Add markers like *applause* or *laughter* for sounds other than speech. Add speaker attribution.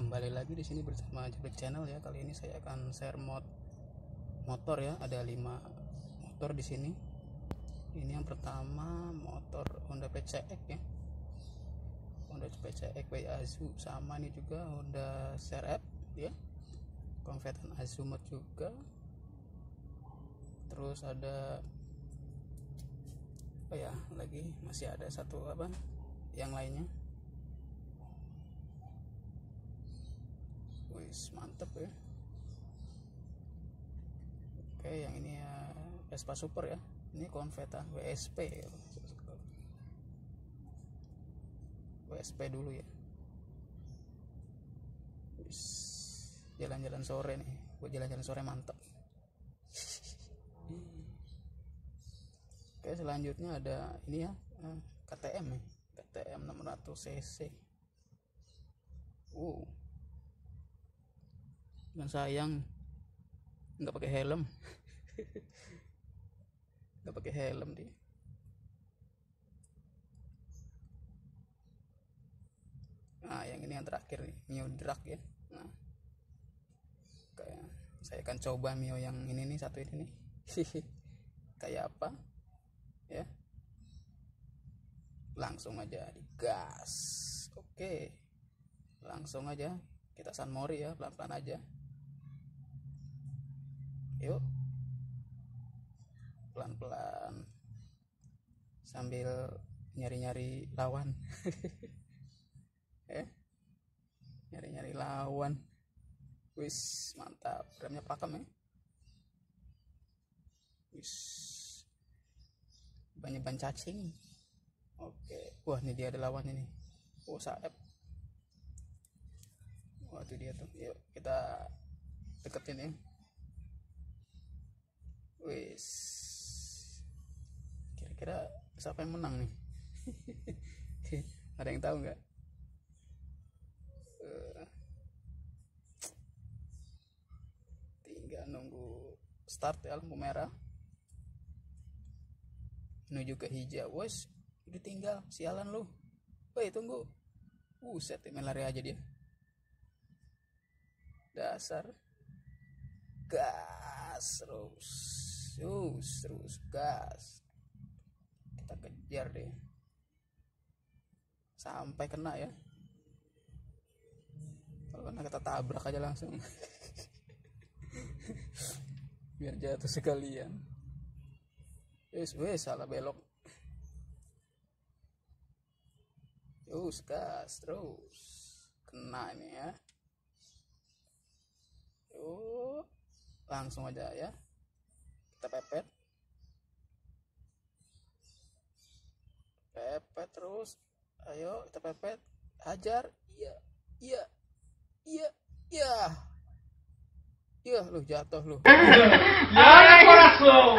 Speaker 1: kembali lagi di sini bersama Jebrik Channel ya. Kali ini saya akan share mod motor ya. Ada 5 motor di sini. Ini yang pertama motor Honda PCX ya. Honda PCX by Azu sama ini juga Honda CRF ya. Konvertan Azumot juga. Terus ada oh ya lagi masih ada satu apa yang lainnya wis mantep ya. Oke yang ini ya Vespa Super ya. Ini Conveta WSP WSP dulu ya. Jalan-jalan sore nih. Buat jalan-jalan sore mantep. Oke selanjutnya ada ini ya eh, KTM ya. KTM 600 cc uh dan sayang. Nggak pakai helm. Nggak pakai helm dia nah yang ini yang terakhir nih Mio Drag ya. Nah. Kayak saya akan coba Mio yang ini nih satu ini nih. *laughs* Kayak apa? Ya. Langsung aja digas. Oke. Langsung aja kita San Mori ya pelan-pelan aja yuk. Pelan-pelan. Sambil nyari-nyari lawan. *laughs* Eh? Nyari-nyari lawan. Wis mantap. Remnya pakem ya wis. Banyak ban cacing. Oke. Wah ini dia ada lawan ini. Oh saep wah dia tuh. Yuk kita deketin ya wis. Kira-kira siapa yang menang nih? *laughs* Ada yang tahu nggak? Eh, tinggal nunggu start ya lampu merah. Menuju ke hijau. Wes udah tinggal sialan lu. Woi tunggu. Buset main lari aja dia. Dasar. Gas terus terus terus gas. Kita kejar deh. Sampai kena ya. Kalau kena kita tabrak aja langsung. *laughs* Biar jatuh sekalian. Wes wes salah belok. Terus gas terus. Kena ini ya. Yuk langsung aja ya kita pepet pepet terus ayo kita pepet hajar iya iya iya iya iya lu jatuh lu
Speaker 2: ¡Ay, corazón!